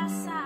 casa.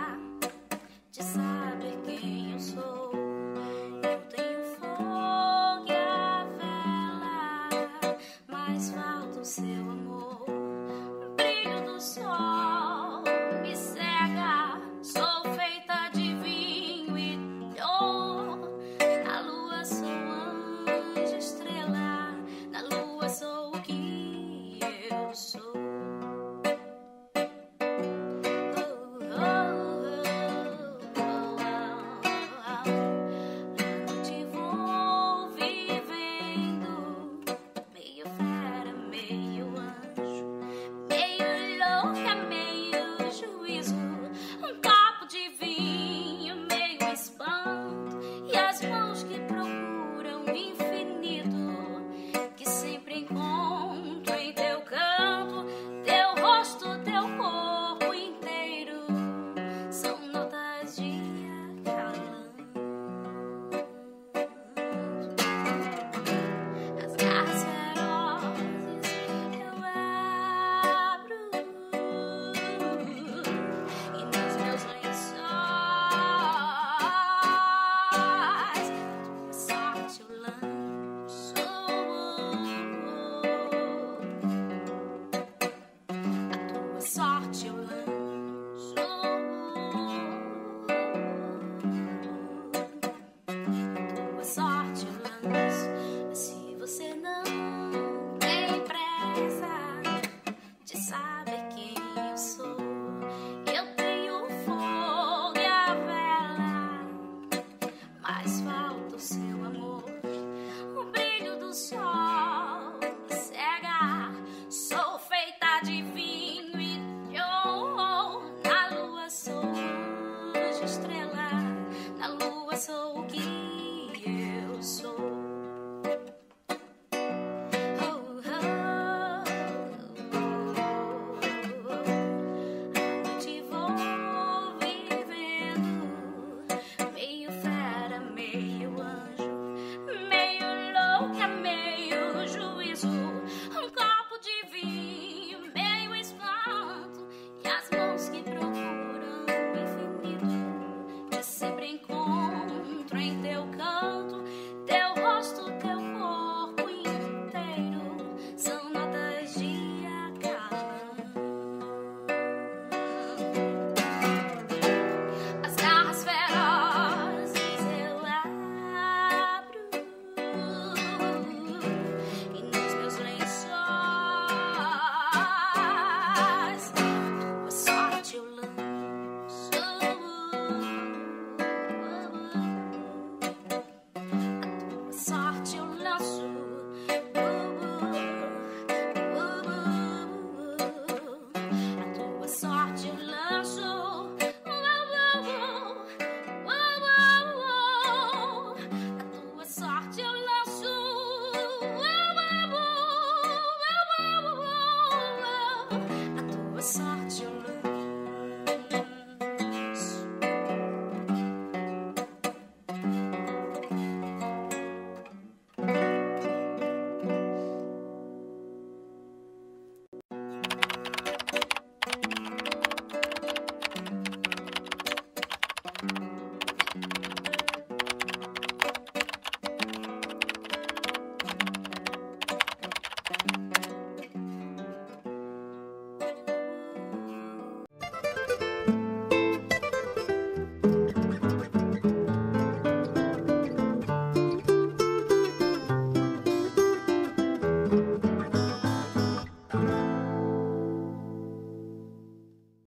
estrela.